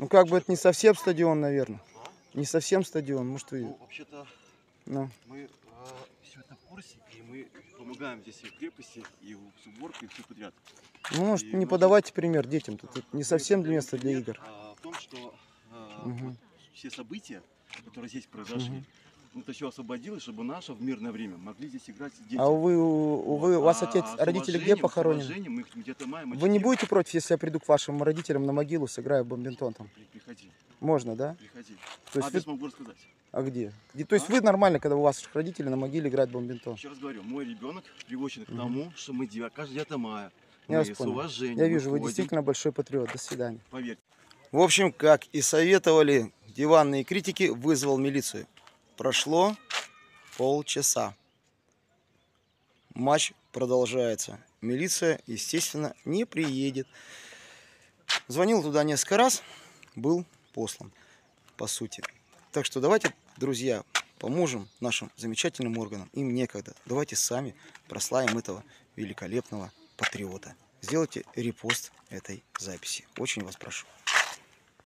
Ну как бы это не совсем стадион, наверное. Не совсем стадион, может вы... Ну, вообще-то Ну, мы все это в курсе, и мы помогаем здесь и в крепости, и в с уборкой, и все подряд. ну может И не мы- подавайте пример детям. Тут это не совсем Мы место для игр. а, в том, что а, Мгм. вот все события, которые здесь произошли, Мгм. Ну, это все освободилось, чтобы наши в мирное время могли здесь играть дети. А вы, у вы, у вас А отец, родители где похоронены? мы их где-то маем, Вы не будете против, если я приду к вашим родителям на могилу, сыграю бомбинтон там? При- Приходи, Можно, да? приходи. То есть Адрес вы... могу рассказать. А где? Где- То есть А? вы нормально, когда у ваших родителей на могиле играют бомбинтон? Еще раз говорю, мой ребенок приучен к тому, что мы каждое 9 мая Я вас с понял. уважением Я вижу, вы действительно большой патриот. До свидания. Поверьте. В общем, как и советовали диванные критики, вызвал милицию. Прошло полчаса. Матч продолжается. Милиция, естественно, не приедет. Звонил туда несколько раз, был послан, по сути. Так что давайте, друзья, поможем нашим замечательным органам. Им некогда. Давайте сами прославим этого великолепного патриота. Сделайте репост этой записи. Очень вас прошу.